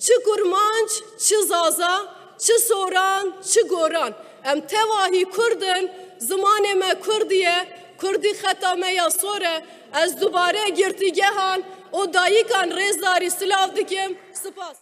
çi kurmanç, çi zaza, çi soran, çi goran. Em tevahi kurdun, zimanê me Kurdiye, Kurdî xeta ya sore, ez dubare girtîgehan o dayîkan rêzdarî silav dikim. Spas.